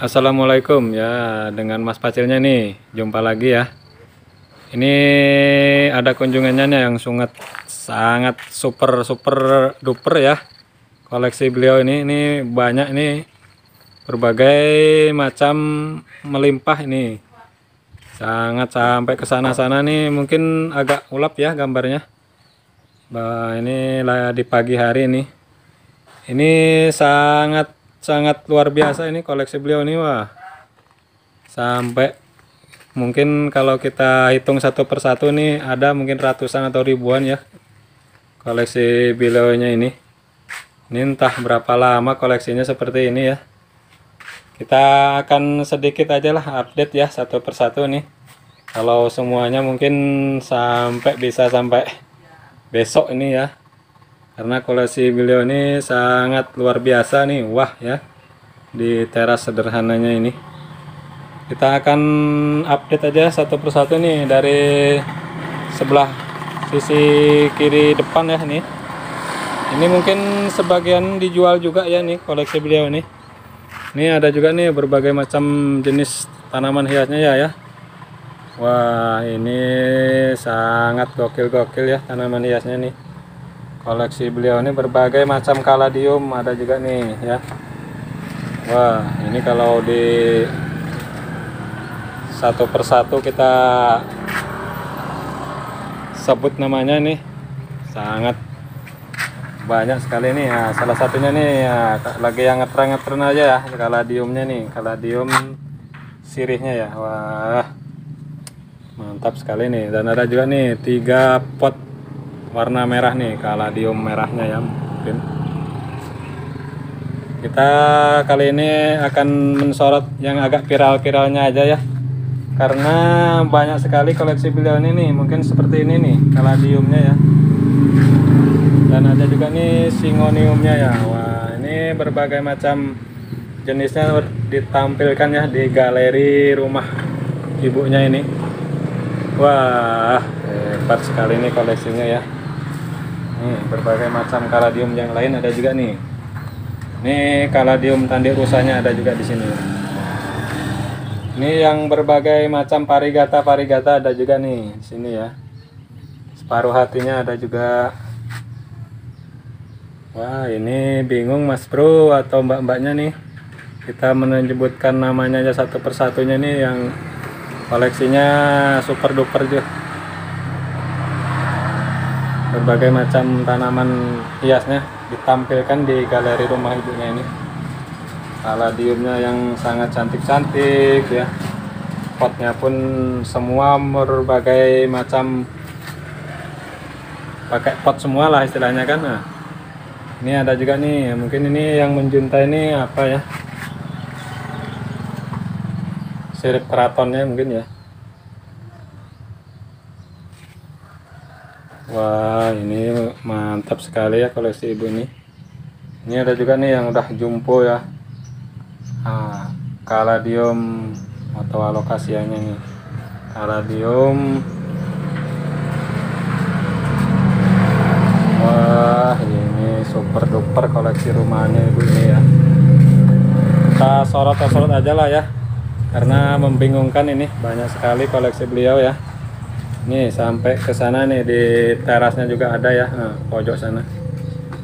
Assalamualaikum. Ya dengan Mas Pacilnya nih jumpa lagi ya. Ini ada kunjungannya nih yang sangat sangat super super duper ya. Koleksi beliau ini ini banyak ini berbagai macam melimpah ini. Sangat sampai ke sana-sana nih mungkin agak ulap ya gambarnya. Bah ini di pagi hari ini. Ini sangat sangat luar biasa ini koleksi beliau ini wah. Sampai mungkin kalau kita hitung satu persatu nih ada mungkin ratusan atau ribuan ya koleksi beliaunya ini. Ini entah berapa lama koleksinya seperti ini ya. Kita akan sedikit aja lah update ya satu persatu nih. Kalau semuanya mungkin sampai bisa sampai besok ini ya karena koleksi beliau ini sangat luar biasa nih wah ya di teras sederhananya ini. Kita akan update aja satu persatu nih dari sebelah sisi kiri depan ya nih. Ini mungkin sebagian dijual juga ya nih koleksi beliau nih ini ada juga nih berbagai macam jenis tanaman hiasnya ya ya. Wah ini sangat gokil-gokil ya tanaman hiasnya nih koleksi beliau ini berbagai macam kaladium ada juga nih ya. Wah ini kalau di satu persatu kita sebut namanya nih sangat banyak sekali nih ya. Salah satunya nih ya lagi yang ngetren-ngetren aja ya kaladiumnya nih kaladium sirihnya ya. Wah mantap sekali nih. Dan ada juga nih tiga pot warna merah nih kaladium merahnya ya mungkin kita kali ini akan mensorot yang agak viral-viralnya aja ya. Karena banyak sekali koleksi beliau ini nih mungkin seperti ini nih kaladiumnya ya. Dan ada juga nih singoniumnya ya. Wah ini berbagai macam jenisnya ditampilkan ya di galeri rumah ibunya ini. Wah hebat sekali nih koleksinya ya Nih, berbagai macam kaladium yang lain ada juga nih. Ini kaladium tanduk rusanya ada juga di sini. Ini yang berbagai macam parigata parigata ada juga nih di sini ya. Separuh hatinya ada juga. Wah, ini bingung Mas Bro atau Mbak-mbaknya nih. Kita menyebutkan namanya aja satu persatunya nih yang koleksinya super duper juga berbagai macam tanaman hiasnya ditampilkan di galeri rumah ibunya ini. Kaladiumnya yang sangat cantik-cantik ya. Potnya pun semua berbagai macam. Pakai pot semua lah istilahnya kan nah, ini ada juga nih mungkin ini yang menjuntai ini apa ya? Sirip keratonnya mungkin ya Wah ini mantap sekali ya koleksi ibu ini. Ini ada juga nih yang udah jumpo ya. Ah, kaladium atau alokasianya nih. Kaladium wah ini super duper koleksi rumahnya ibu ini ya. Kita sorot-sorot aja lah ya karena membingungkan ini. Banyak sekali koleksi beliau ya Nih sampai ke sana nih di terasnya juga ada ya, nah, pojok sana.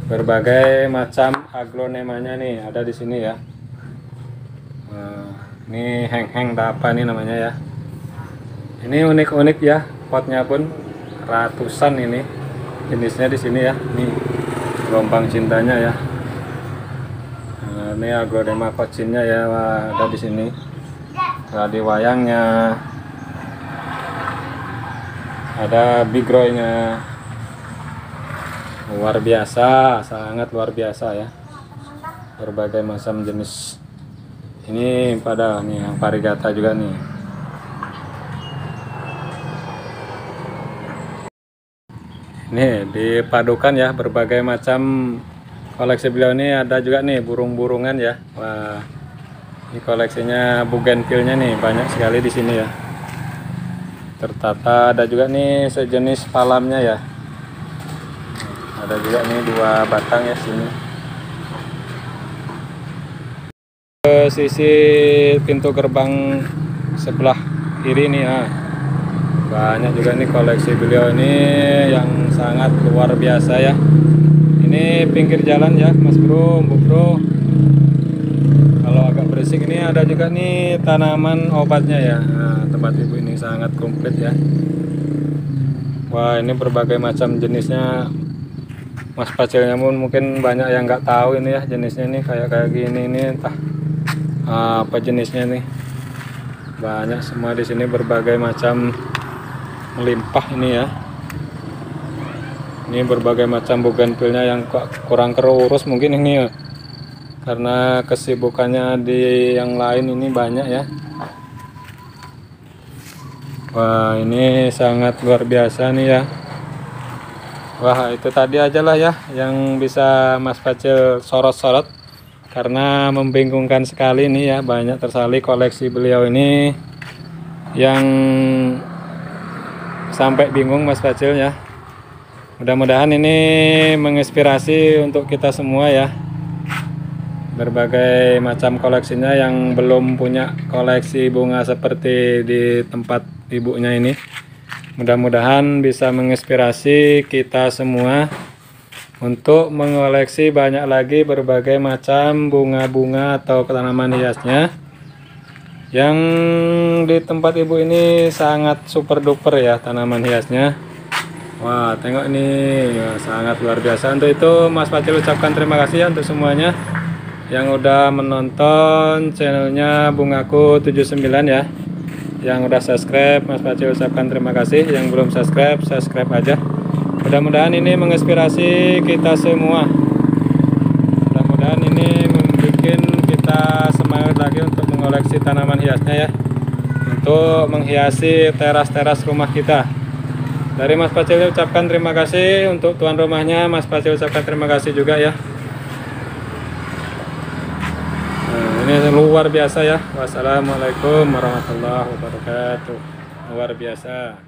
Berbagai macam aglonemanya nih ada di sini ya. Nah, ini heng-heng apa nih namanya ya. Ini unik-unik ya, potnya pun ratusan ini jenisnya di sini ya. Nih gelombang cintanya ya. Nah, ini aglonema kocinnya ya, ada di sini. Ada wayangnya ada big nya luar biasa sangat luar biasa ya. Berbagai macam jenis. Ini pada nih yang parigata juga nih. Ini dipadukan ya berbagai macam koleksi beliau ini. Ada juga nih burung-burungan ya. Wah ini koleksinya bougainville nih banyak sekali di sini ya tertata. Ada juga nih sejenis palamnya ya. Ada juga nih dua batang ya sini. Ke sisi pintu gerbang sebelah kiri nih ya banyak juga nih koleksi beliau ini yang sangat luar biasa ya. Ini pinggir jalan ya mas bro bu bro agak berisik ini ada juga nih tanaman obatnya ya. Nah, tempat ibu ini sangat komplit ya. Wah ini berbagai macam jenisnya. Mas pacilnya pun mungkin banyak yang nggak tahu ini ya jenisnya ini kayak kayak gini ini entah apa jenisnya nih banyak semua di sini berbagai macam melimpah ini ya. Ini berbagai macam bougainvillenya yang kurang kerurus mungkin ini ya karena kesibukannya di yang lain ini banyak ya. Wah ini sangat luar biasa nih ya. Wah itu tadi aja lah ya yang bisa Mas Pacil sorot-sorot. Karena membingungkan sekali nih ya banyak tersali koleksi beliau ini yang sampai bingung Mas Fajil ya. Mudah-mudahan ini menginspirasi untuk kita semua ya berbagai macam koleksinya yang belum punya koleksi bunga seperti di tempat ibunya ini. Mudah-mudahan bisa menginspirasi kita semua untuk mengoleksi banyak lagi berbagai macam bunga-bunga atau tanaman hiasnya yang di tempat ibu ini sangat super duper ya tanaman hiasnya. Wah tengok ini sangat luar biasa. Untuk itu Mas Pacil ucapkan terima kasih ya untuk semuanya yang udah menonton channelnya bungaku 79 ya. Yang udah subscribe Mas Pacil ucapkan terima kasih. Yang belum subscribe subscribe aja. Mudah-mudahan ini menginspirasi kita semua. Mudah-mudahan ini membuat kita semangat lagi untuk mengoleksi tanaman hiasnya ya. Untuk menghiasi teras-teras rumah kita. Dari Mas Pacil ucapkan terima kasih. Untuk tuan rumahnya Mas Pacil ucapkan terima kasih juga ya ini luar biasa ya. Wassalamualaikum warahmatullahi wabarakatuh. Luar biasa